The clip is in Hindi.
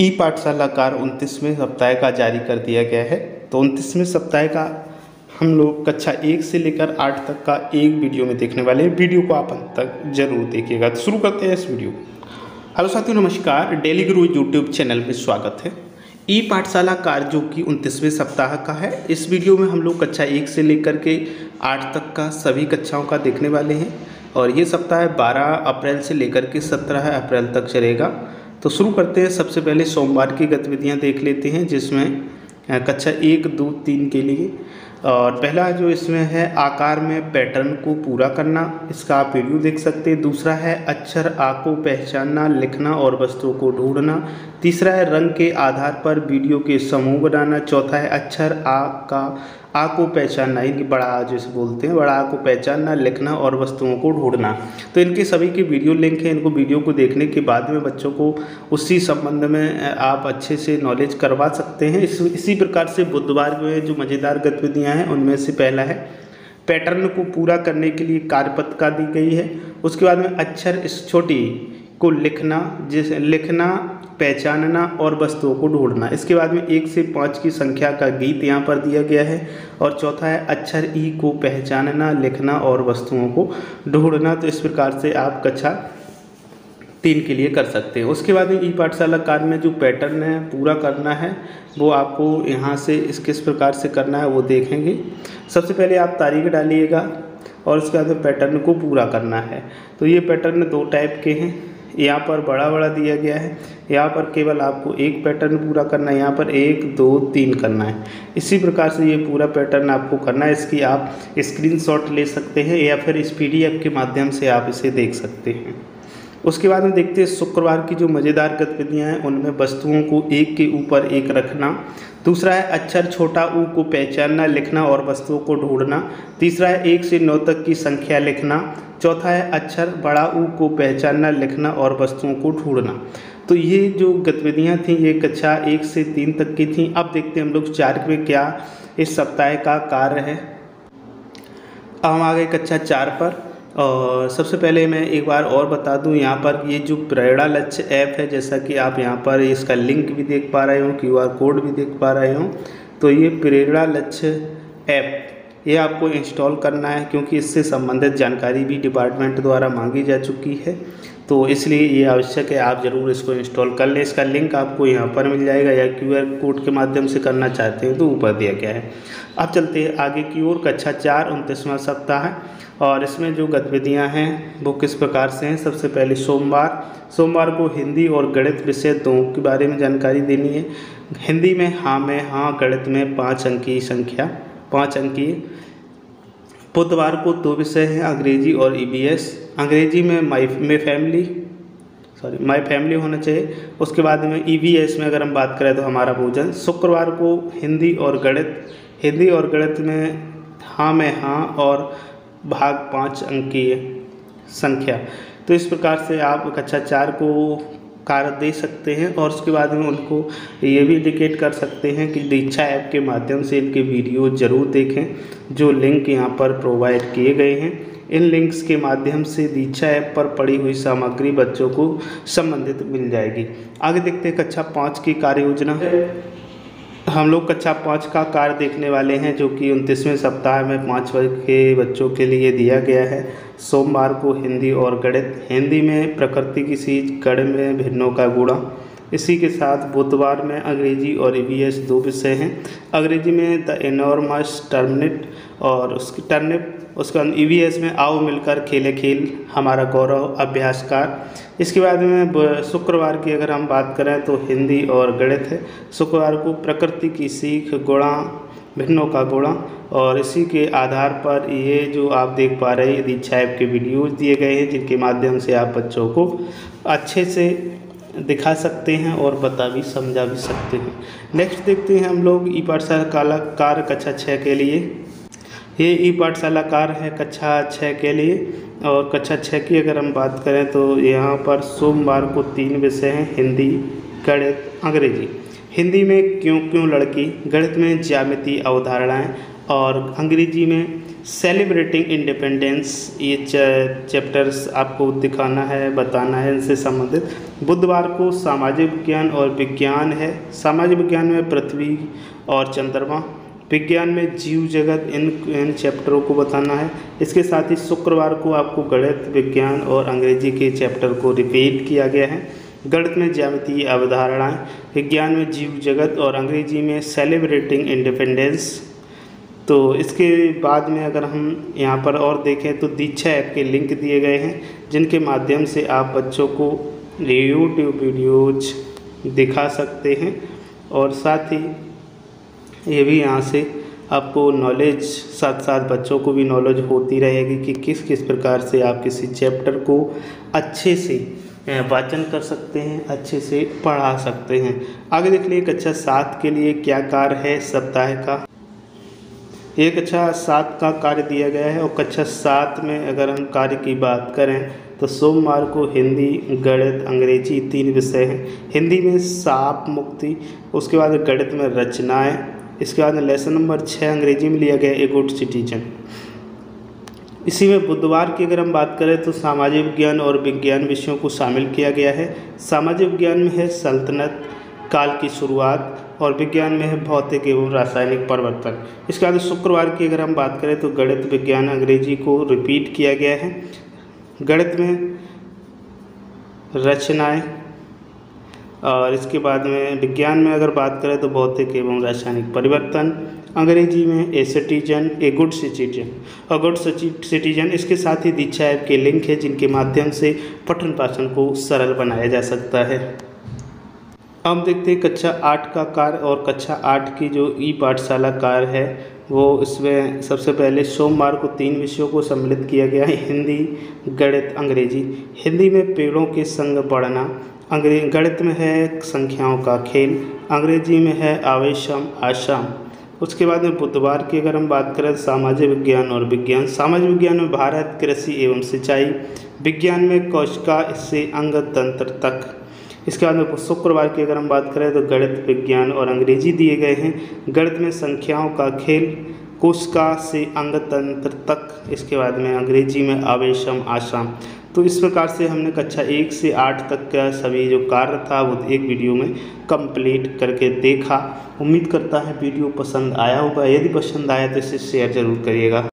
ई पाठशाला कार उनतीसवें सप्ताह का जारी कर दिया गया है। तो उनतीसवें सप्ताह का हम लोग कक्षा एक से लेकर आठ तक का एक वीडियो में देखने वाले हैं। वीडियो को आप अंत तक ज़रूर देखिएगा। तो शुरू करते हैं इस वीडियो हेलो साथियों, नमस्कार। डेली गुरु यूट्यूब चैनल में स्वागत है। ई पाठशाला कार जो कि उनतीसवें सप्ताह का है, इस वीडियो में हम लोग कक्षा एक से लेकर के आठ तक का सभी कक्षाओं का देखने वाले हैं। और ये सप्ताह 12 अप्रैल से लेकर के 17 अप्रैल तक चलेगा। तो शुरू करते हैं। सबसे पहले सोमवार की गतिविधियाँ देख लेते हैं, जिसमें कक्षा एक, दो, तीन के लिए। और पहला जो इसमें है, आकार में पैटर्न को पूरा करना, इसका आप वीडियो देख सकते हैं। दूसरा है, अक्षर आ को पहचानना, लिखना और वस्तुओं को ढूंढना। तीसरा है, रंग के आधार पर वीडियो के समूह बनाना। चौथा है, अक्षर आ का आ को पहचानना, इनकी बड़ा आ जैसे बोलते हैं, बड़ा आ को पहचानना, लिखना और वस्तुओं को ढूंढना। तो इनके सभी के वीडियो लिंक है, इनको वीडियो को देखने के बाद में बच्चों को उसी संबंध में आप अच्छे से नॉलेज करवा सकते हैं। इस, इसी प्रकार से बुधवार में जो मज़ेदार गतिविधियाँ हैं, उनमें से पहला है, पैटर्न को पूरा करने के लिए कार्यपत्रिका दी गई है। उसके बाद में अक्षर इस छोटी को लिखना, जिस लिखना पहचानना और वस्तुओं को ढूंढना। इसके बाद में एक से पाँच की संख्या का गीत यहाँ पर दिया गया है। और चौथा है, अक्षर ई को पहचानना, लिखना और वस्तुओं को ढूंढना। तो इस प्रकार से आप कक्षा तीन के लिए कर सकते हैं। उसके बाद में ई पाठशाला कार्य में जो पैटर्न है, पूरा करना है, वो आपको यहाँ से इस किस प्रकार से करना है, वो देखेंगे। सबसे पहले आप तारीख डालिएगा और उसके बाद में पैटर्न को पूरा करना है। तो ये पैटर्न दो टाइप के हैं। यहाँ पर बड़ा बड़ा दिया गया है। यहाँ पर केवल आपको एक पैटर्न पूरा करना है। यहाँ पर एक, दो, तीन करना है। इसी प्रकार से ये पूरा पैटर्न आपको करना है। इसकी आप स्क्रीनशॉट ले सकते हैं या फिर इस पीडीएफ के माध्यम से आप इसे देख सकते हैं। उसके बाद में देखते हैं शुक्रवार की जो मज़ेदार गतिविधियाँ हैं, उनमें वस्तुओं को एक के ऊपर एक रखना। दूसरा है अक्षर छोटा ऊ को पहचानना, लिखना और वस्तुओं को ढूंढना। तीसरा है एक से नौ तक की संख्या लिखना। चौथा है अक्षर बड़ा ऊ को पहचानना, लिखना और वस्तुओं को ढूंढना। तो ये जो गतिविधियाँ थी, ये कक्षा एक से तीन तक की थी। अब देखते हैं हम लोग चार में क्या इस सप्ताह का कार्य है। अब हम आ गए कक्षा चार पर। और सबसे पहले मैं एक बार और बता दूँ, यहाँ पर ये जो प्रेरणा लक्ष्य ऐप है, जैसा कि आप यहाँ पर इसका लिंक भी देख पा रहे हो क्यूआर कोड भी देख पा रहे हो तो ये प्रेरणा लक्ष्य ऐप ये आपको इंस्टॉल करना है, क्योंकि इससे संबंधित जानकारी भी डिपार्टमेंट द्वारा मांगी जा चुकी है। तो इसलिए ये आवश्यक है, आप ज़रूर इसको इंस्टॉल कर लें। इसका लिंक आपको यहाँ पर मिल जाएगा, या क्यू आर कोड के माध्यम से करना चाहते हैं तो ऊपर दिया गया है। अब चलते हैं आगे की ओर, कक्षा चार, उनतीसवां सप्ताह। है और इसमें जो गतिविधियाँ हैं, वो किस प्रकार से हैं? सबसे पहले सोमवार। सोमवार को हिंदी और गणित विषय दो के बारे में जानकारी देनी है। हिंदी में हाँ में हाँ गणित में पाँच अंक संख्या। पाँच अंक की। बुधवार को दो विषय हैं, अंग्रेज़ी और ईवीएस अंग्रेज़ी में my me family sorry my family होना चाहिए। उसके बाद में ईवीएस में अगर हम बात करें तो हमारा भोजन। शुक्रवार को हिंदी और गणित, हिंदी और गणित में हाँ में हाँ और भाग पाँच अंकीय संख्या। तो इस प्रकार से आप कक्षा चार को कार्य दे सकते हैं और उसके बाद में उनको ये भी इंडिकेट कर सकते हैं कि दीक्षा ऐप के माध्यम से इनके वीडियो ज़रूर देखें, जो लिंक यहाँ पर प्रोवाइड किए गए हैं। इन लिंक्स के माध्यम से दीक्षा ऐप पर पड़ी हुई सामग्री बच्चों को संबंधित मिल जाएगी। आगे देखते हैं कक्षा पाँच की कार्य योजना। हम लोग कक्षा पाँच का कार्य देखने वाले हैं, जो कि उनतीसवें सप्ताह में पाँच वर्ग के बच्चों के लिए दिया गया है। सोमवार को हिंदी और गणित, हिंदी में प्रकृति की सीज गण में भिन्नों का गुणा इसी के साथ बुधवार में अंग्रेज़ी और ई दो विषय हैं। अंग्रेज़ी में द एनॉर्मस टर्मिनेट और उसकी टर्निप उसके ई में आओ मिलकर खेले खेल, हमारा गौरव अभ्यासकार। इसके बाद में शुक्रवार की अगर हम बात करें तो हिंदी और गणित है। शुक्रवार को प्रकृति की सीख, गुणा, भिन्नों का गुणा और इसी के आधार पर ये जो आप देख पा रहे हैं दीक्षा ऐप के वीडियोज़ दिए गए हैं, जिनके माध्यम से आप बच्चों को अच्छे से दिखा सकते हैं और बता भी, समझा भी सकते हैं। नेक्स्ट देखते हैं हम लोग ई पाठशाला काला कार कक्षा छः के लिए। ये ई पाठशाला कार है कक्षा छः के लिए और कक्षा छः की अगर हम बात करें तो यहाँ पर सोमवार को तीन विषय हैं, हिंदी, गणित, अंग्रेज़ी। हिंदी में क्यों क्यों लड़की, गणित में ज्यामिति अवधारणाएँ और अंग्रेज़ी में सेलिब्रेटिंग इंडिपेंडेंस ये चैप्टर्स आपको दिखाना है, बताना है, इनसे संबंधित। बुधवार को सामाजिक विज्ञान और विज्ञान है। सामाजिक विज्ञान में पृथ्वी और चंद्रमा। विज्ञान में जीव जगत, इन इन चैप्टरों को बताना है। इसके साथ ही शुक्रवार को आपको गणित, विज्ञान और अंग्रेज़ी के चैप्टर को रिपीट किया गया है। गणित में ज्यामितीय अवधारणाएँ। विज्ञान में जीव जगत और अंग्रेज़ी में सेलिब्रेटिंग इंडिपेंडेंस तो इसके बाद में अगर हम यहाँ पर और देखें तो दीक्षा ऐप के लिंक दिए गए हैं, जिनके माध्यम से आप बच्चों को यूट्यूब वीडियोज़ दिखा सकते हैं और साथ ही ये भी यहाँ से आपको नॉलेज साथ साथ बच्चों को भी नॉलेज होती रहेगी कि किस किस प्रकार से आप किसी चैप्टर को अच्छे से वाचन कर सकते हैं, अच्छे से पढ़ा सकते हैं। आगे देख लिए कक्षा सात के लिए क्या कार्य है सप्ताह का। एक कक्षा सात का कार्य दिया गया है और कक्षा सात में अगर हम कार्य की बात करें तो सोमवार को हिंदी, गणित, अंग्रेज़ी तीन विषय हैं। हिंदी में साप मुक्ति, उसके बाद गणित में रचनाएँ, इसके बाद लेसन नंबर छः अंग्रेज़ी में लिया गया ए गुड सिटीजन इसी में बुधवार की अगर हम बात करें तो सामाजिक विज्ञान और विज्ञान विषयों को शामिल किया गया है। सामाजिक विज्ञान में है सल्तनत, काल की शुरुआत और विज्ञान में है भौतिक एवं रासायनिक परिवर्तन। इसके बाद शुक्रवार की अगर हम बात करें तो गणित, विज्ञान, अंग्रेज़ी को रिपीट किया गया है। गणित में रचनाएँ और इसके बाद में विज्ञान में अगर बात करें तो भौतिक एवं रासायनिक परिवर्तन। अंग्रेज़ी में a citizen a good citizen और गुड सिटीजन इसके साथ ही दीक्षा ऐप के लिंक है जिनके माध्यम से पठन पाठन को सरल बनाया जा सकता है। अब देखते हैं कक्षा आठ का कार्य और कक्षा आठ की जो ई पाठशाला कार्य है, वो इसमें सबसे पहले सोमवार को तीन विषयों को सम्मिलित किया गया है, हिंदी, गणित, अंग्रेज़ी। हिंदी में पेड़ों के संग पढ़ना अंग्रेज़ गणित में है संख्याओं का खेल, अंग्रेज़ी में है आवेशम, आशाम। उसके बाद में बुधवार की अगर हम बात करें, सामाजिक विज्ञान और विज्ञान। सामाजिक विज्ञान में भारत, कृषि एवं सिंचाई। विज्ञान में कोशिका से अंग तंत्र तक। इसके बाद में शुक्रवार की अगर हम बात करें तो गणित, विज्ञान और अंग्रेज़ी दिए गए हैं। गणित में संख्याओं का खेल, कोशिका से अंग तंत्र तक, इसके बाद में अंग्रेज़ी में आवेशम, आशाम। तो इस प्रकार से हमने कक्षा एक से आठ तक का सभी जो कार्य था, वो एक वीडियो में कंप्लीट करके देखा। उम्मीद करता है वीडियो पसंद आया होगा। यदि पसंद आया तो इसे शेयर ज़रूर करिएगा।